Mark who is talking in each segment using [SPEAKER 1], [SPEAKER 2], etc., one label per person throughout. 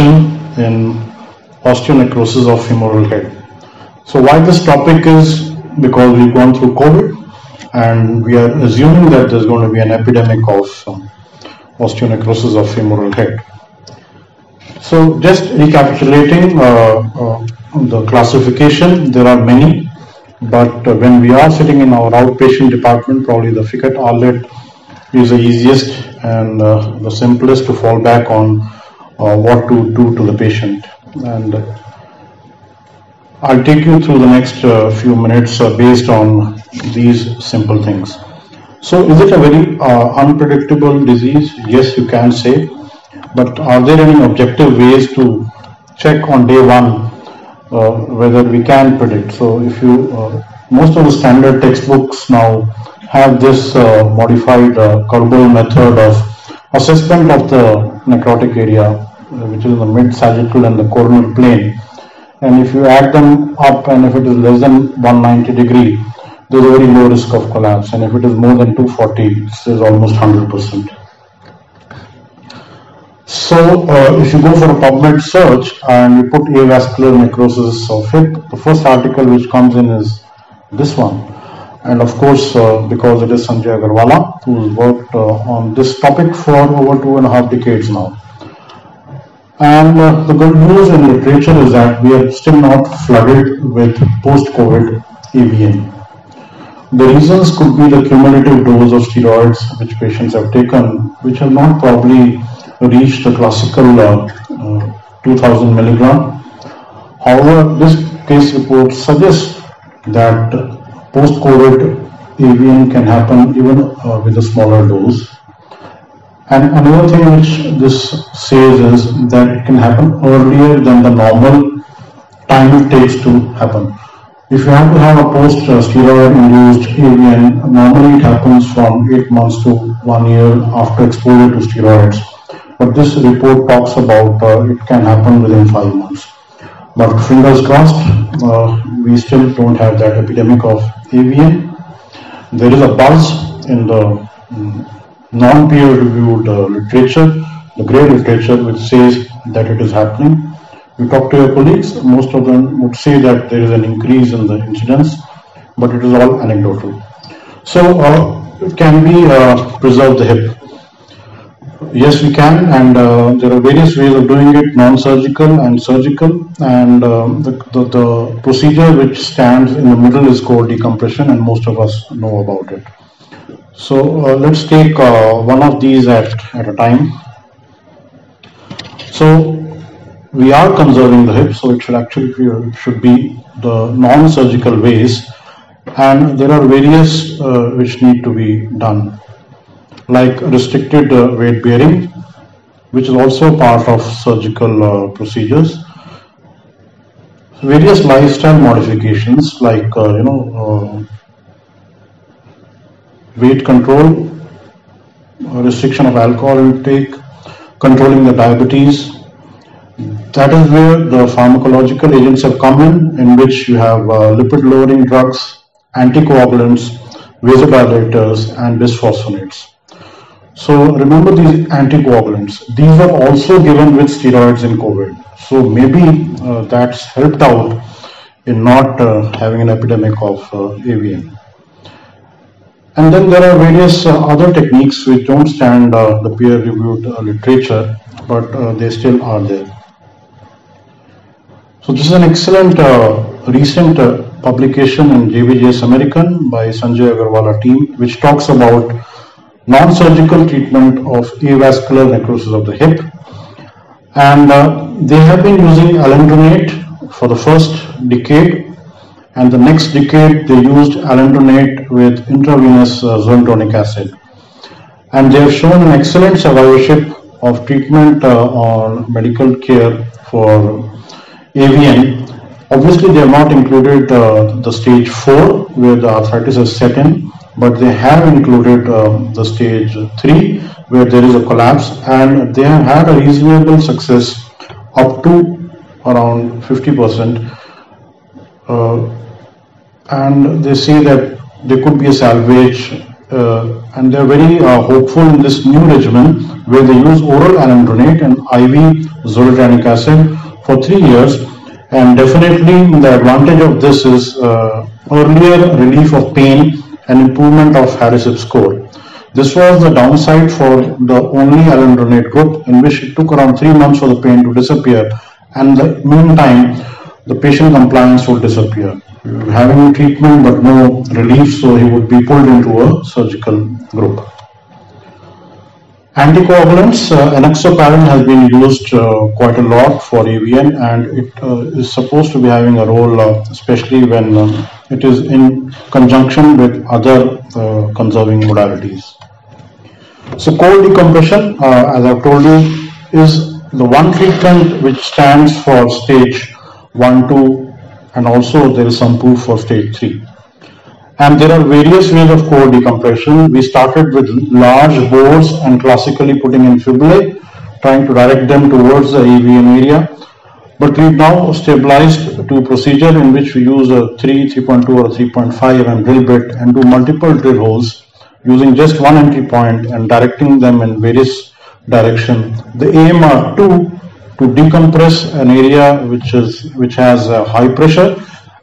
[SPEAKER 1] in osteonecrosis of femoral head. So why this topic is because we've gone through COVID and we are assuming that there's going to be an epidemic of um, osteonecrosis of femoral head. So just recapitulating uh, uh, the classification, there are many, but uh, when we are sitting in our outpatient department, probably the Ficat Arlet is the easiest and uh, the simplest to fall back on uh, what to do to the patient. And I'll take you through the next uh, few minutes uh, based on these simple things. So, is it a very uh, unpredictable disease? Yes, you can say. But are there any objective ways to check on day one uh, whether we can predict? So, if you uh, most of the standard textbooks now have this modified uh, Kerboul method of assessment of the necrotic area, which is the mid sagittal and the coronal plane. And if you add them up, and if it is less than 190 degree, there's a very low risk of collapse. And if it is more than 240, it is almost 100%. So, uh, if you go for a PubMed search and you put avascular necrosis of hip, the first article which comes in is this one. And of course, uh, because it is Sanjay Agarwala, who's worked uh, on this topic for over two and a half decades now. And uh, the good news in literature is that we are still not flooded with post-COVID AVN. The reasons could be the cumulative dose of steroids which patients have taken, which have not probably reached the classical uh, uh, 2000 milligram. However, this case report suggests that post-COVID AVN can happen even uh, with a smaller dose. And another thing which this says is that it can happen earlier than the normal time it takes to happen. If you have to have a post-steroid induced AVN, normally it happens from 8 months to 1 year after exposure to steroids. But this report talks about uh, it can happen within 5 months. But fingers crossed, uh, we still don't have that epidemic of AVN. There is a buzz in the um, non-peer reviewed uh, literature, the grey literature, which says that it is happening. You talk to your colleagues, most of them would say that there is an increase in the incidence, but it is all anecdotal. So, uh, can we uh, preserve the hip? Yes, we can, and uh, there are various ways of doing it non-surgical and surgical. And uh, the, the, the, procedure which stands in the middle is called decompression, and most of us know about it. So, uh, let's take uh, one of these at, at a time. So, we are conserving the hip, so it should actually should be the non-surgical ways, and there are various uh, which need to be done like restricted uh, weight bearing, which is also part of surgical uh, procedures. Various lifestyle modifications like uh, you know uh, weight control, restriction of alcohol intake, controlling the diabetes. That is where the pharmacological agents have come in, in which you have uh, lipid lowering drugs, anticoagulants, vasodilators, and bisphosphonates. So remember these anticoagulants. These are also given with steroids in COVID. So maybe uh, that's helped out in not uh, having an epidemic of uh, AVN. And then there are various uh, other techniques which don't stand uh, the peer-reviewed uh, literature, but they still are there. So this is an excellent recent publication in JBJS American by Sanjay Agarwala team, which talks about non-surgical treatment of avascular necrosis of the hip. And uh, they have been using alendronate for the first decade and the next decade they used alendronate with intravenous uh, zoledronic acid. And they have shown an excellent survivorship of treatment uh, on medical care for AVN. Obviously, they have not included uh, the stage 4 where the arthritis is set in but they have included uh, the stage 3 where there is a collapse and they have had a reasonable success up to around 50% uh, and they say that there could be a salvage uh, and they're very uh, hopeful in this new regimen where they use oral alendronate and IV zoledronic acid for three years. And definitely the advantage of this is uh, earlier relief of pain and improvement of Harris score. This was the downside for the only alendronate group in which it took around three months for the pain to disappear and the meantime the patient compliance would disappear. Having treatment but no relief so he would be pulled into a surgical group. Anticoagulants, uh, enoxaparin has been used uh, quite a lot for AVN and it uh, is supposed to be having a role uh, especially when uh, it is in conjunction with other uh, conserving modalities. So core decompression, as I've told you, is the one treatment which stands for stage 1, 2 and also there is some proof for stage 3. And there are various ways of core decompression. We started with large bores and classically putting in fibulae, trying to direct them towards the AVN area. But we've now stabilized to a procedure in which we use a 3, 3.2 or 3.5 mm drill bit and do multiple drill holes using just one entry point and directing them in various direction. The aim are two, to decompress an area which is which has high pressure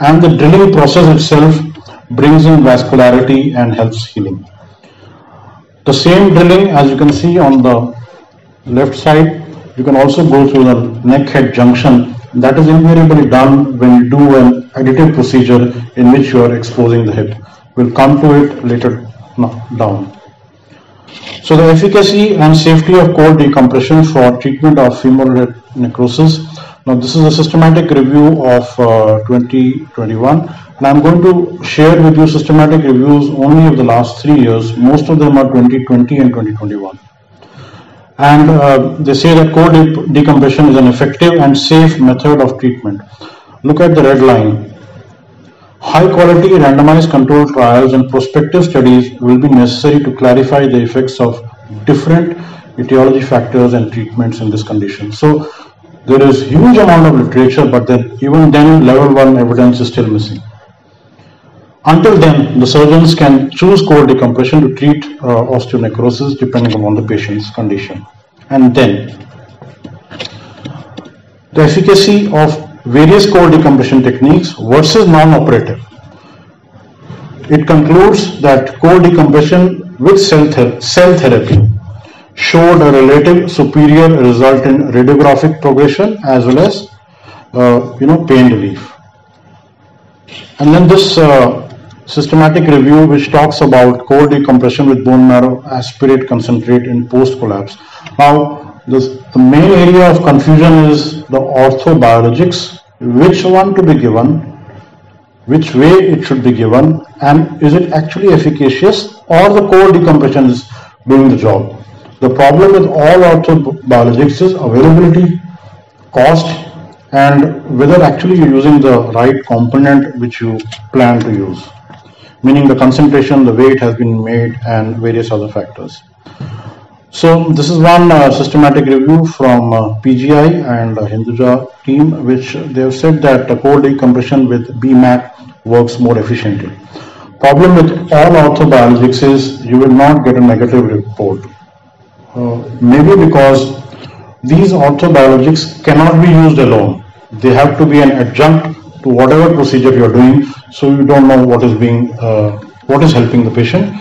[SPEAKER 1] and the drilling process itself brings in vascularity and helps healing. The same drilling as you can see on the left side, you can also go through the neck head junction. That is invariably done when you do an additive procedure in which you are exposing the hip. We'll come to it later down. So the efficacy and safety of core decompression for treatment of femoral necrosis. Now this is a systematic review of uh, 2021 and I'm going to share with you systematic reviews only of the last three years. Most of them are 2020 and 2021. And uh, they say that core de decompression is an effective and safe method of treatment. Look at the red line. High quality randomized controlled trials and prospective studies will be necessary to clarify the effects of different etiology factors and treatments in this condition. So there is huge amount of literature, but then even then level one evidence is still missing. Until then, the surgeons can choose core decompression to treat uh, osteonecrosis depending upon the patient's condition. And then, the efficacy of various core decompression techniques versus non-operative. It concludes that core decompression with cell, ther cell therapy showed a relative superior result in radiographic progression as well as uh, you know pain relief. And then this uh, systematic review which talks about core decompression with bone marrow aspirate concentrate in post collapse. Now this, the main area of confusion is the orthobiologics, which one to be given, which way it should be given? And is it actually efficacious? Or the core decompression is doing the job. The problem with all orthobiologics is availability, cost and whether actually you're using the right component which you plan to use meaning the concentration, the weight has been made and various other factors. So this is one uh, systematic review from uh, PGI and uh, Hinduja team which they have said that uh, core decompression with BMAC works more efficiently. Problem with all orthobiologics is you will not get a negative report. Uh, maybe because these orthobiologics cannot be used alone. They have to be an adjunct to whatever procedure you are doing so you don't know what is being uh, what is helping the patient.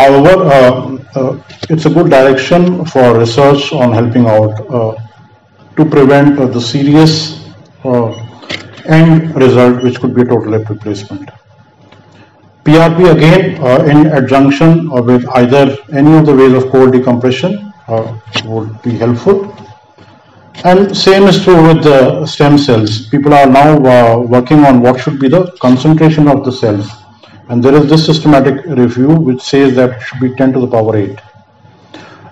[SPEAKER 1] However uh, uh, it's a good direction for research on helping out uh, to prevent the serious uh, end result which could be a total hip replacement. PRP again uh, in adjunction with either any of the ways of core decompression would be helpful and same is true with the stem cells. People are now uh, working on what should be the concentration of the cells. And there is this systematic review which says that it should be 10 to the power 8.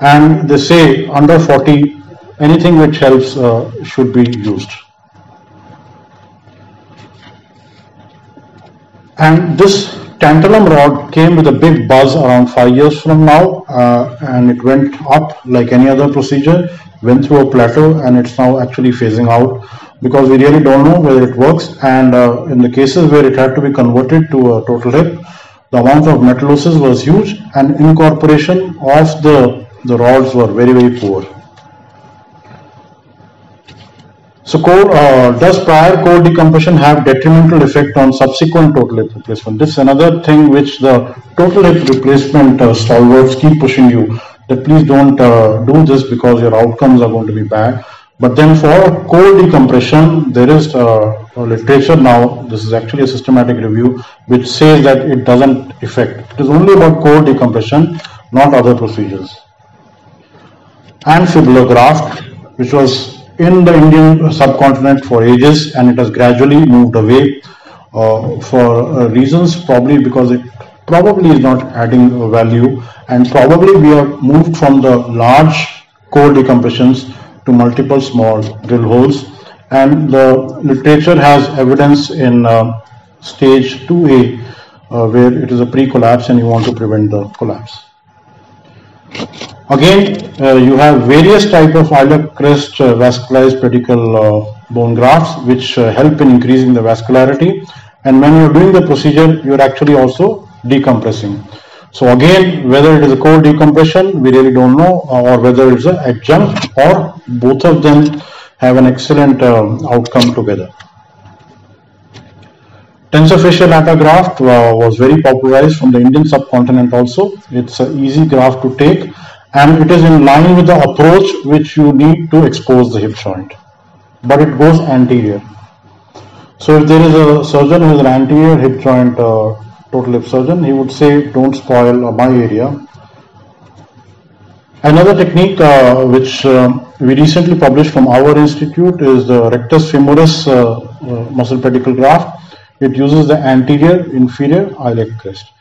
[SPEAKER 1] And they say under 40, anything which helps uh, should be used. And this tantalum rod came with a big buzz around five years from now, uh, and it went up like any other procedure went through a plateau and it's now actually phasing out because we really don't know whether it works and uh, in the cases where it had to be converted to a total hip the amount of metallosis was huge and incorporation of the, the rods were very, very poor. So core, uh, does prior core decompression have detrimental effect on subsequent total hip replacement? This is another thing which the total hip replacement uh, stalwarts keep pushing you that please don't uh, do this because your outcomes are going to be bad. But then for core decompression, there is uh, literature now, this is actually a systematic review, which says that it doesn't affect. It is only about core decompression, not other procedures. And fibular graft, which was in the Indian subcontinent for ages and it has gradually moved away uh, for uh, reasons probably because it probably is not adding value and probably we have moved from the large core decompressions to multiple small drill holes and the literature has evidence in uh, stage 2A uh, where it is a pre-collapse and you want to prevent the collapse. Again, uh, you have various type of iliac crest uh, vascularized pedicle uh, bone grafts which uh, help in increasing the vascularity and when you're doing the procedure you're actually also decompressing. So again whether it is a core decompression we really don't know or whether it's an adjunct or both of them have an excellent um, outcome together. Tensor fascial lata graft uh, was very popularized from the Indian subcontinent also. It's an easy graft to take and it is in line with the approach which you need to expose the hip joint. But it goes anterior. So if there is a surgeon who is an anterior hip joint uh, total hip surgeon, he would say don't spoil uh, my area. Another technique uh, which uh, we recently published from our institute is the rectus femoris uh, uh, muscle pedicle graft. It uses the anterior inferior iliac crest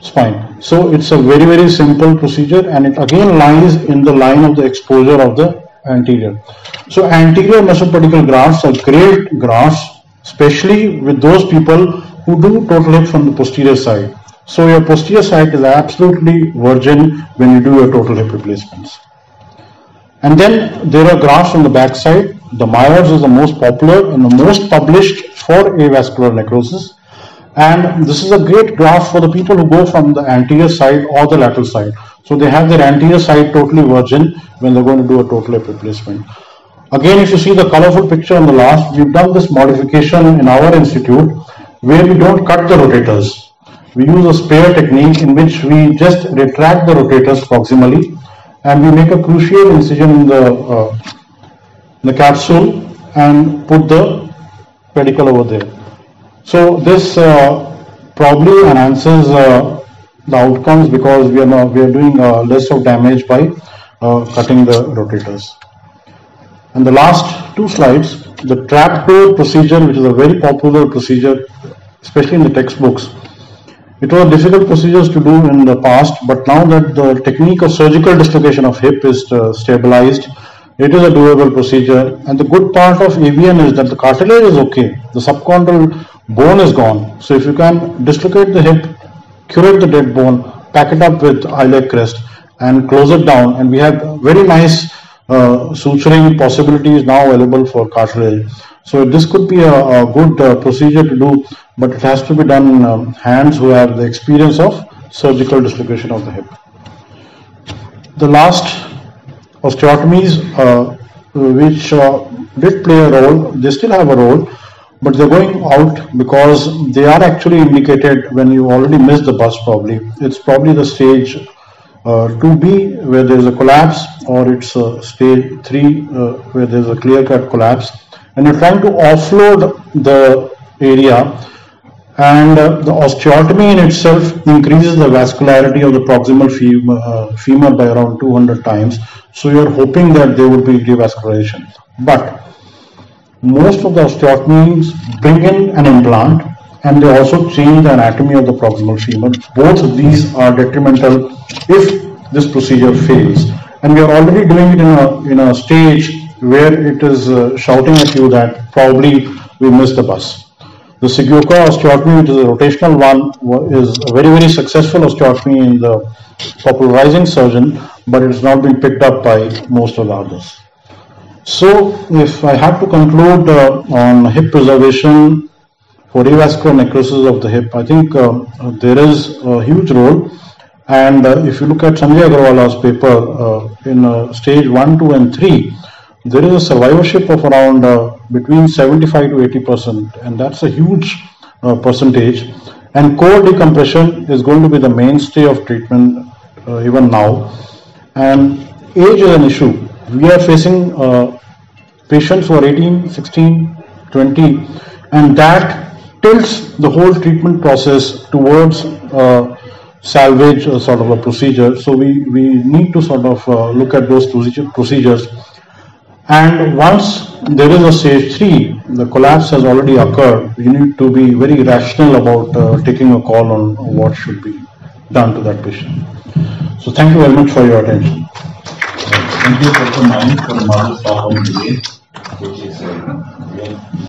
[SPEAKER 1] spine. So it's a very very simple procedure and it again lies in the line of the exposure of the anterior. So anterior muscle pedicle grafts are great grafts especially with those people who do total hip from the posterior side. So your posterior side is absolutely virgin when you do your total hip replacements. And then there are grafts on the back side. The Meyers is the most popular and the most published for avascular necrosis. And this is a great graft for the people who go from the anterior side or the lateral side. So they have their anterior side totally virgin when they're going to do a total hip replacement. Again, if you see the colorful picture on the last, we've done this modification in our institute where we don't cut the rotators. We use a spare technique in which we just retract the rotators proximally and we make a cruciate incision in the, uh, the capsule and put the pedicle over there. So this uh, probably enhances uh, the outcomes because we are we are doing uh, less of damage by uh, cutting the rotators. And the last two slides, the trapdoor procedure, which is a very popular procedure, especially in the textbooks. It was difficult procedures to do in the past, but now that the technique of surgical dislocation of hip is uh, stabilized, it is a doable procedure. And the good part of AVN is that the cartilage is okay. The subchondral bone is gone. So if you can dislocate the hip, curate the dead bone, pack it up with iliac crest and close it down and we have very nice uh, suturing possibilities now available for cartilage. So this could be a, a good uh, procedure to do, but it has to be done in um, hands who have the experience of surgical dislocation of the hip. The last osteotomies, uh, which uh, did play a role, they still have a role, but they're going out because they are actually indicated when you already missed the bus probably. It's probably the stage uh, 2B where there is a collapse or it's uh, stage 3 uh, where there is a clear-cut collapse and you're trying to offload the area and uh, the osteotomy in itself increases the vascularity of the proximal femur, uh, femur by around 200 times so you're hoping that there would be revascularization but most of the osteotomies bring in an implant and they also change the anatomy of the proximal femur. Both of these are detrimental if this procedure fails. And we are already doing it in a, in a stage where it is uh, shouting at you that probably we missed the bus. The Sugioka osteotomy, which is a rotational one, is a very, very successful osteotomy in the popularizing surgeon, but it's not been picked up by most of the others. So if I had to conclude uh, on hip preservation, for avascular necrosis of the hip, I think uh, there is a huge role. And uh, if you look at Sanjay Agarwala's paper uh, in uh, stage 1, 2, and 3, there is a survivorship of around uh, between 75 to 80 percent, and that's a huge uh, percentage. And core decompression is going to be the mainstay of treatment even now. And age is an issue. We are facing patients who are 18, 16, 20, and that tilts the whole treatment process towards uh, salvage uh, sort of a procedure. So we, we need to sort of uh, look at those procedures. And once there is a stage 3, the collapse has already occurred, you need to be very rational about uh, taking a call on what should be done to that patient. So thank you very much for your attention.
[SPEAKER 2] Thank you, Dr. Manik, for the on today, which is uh,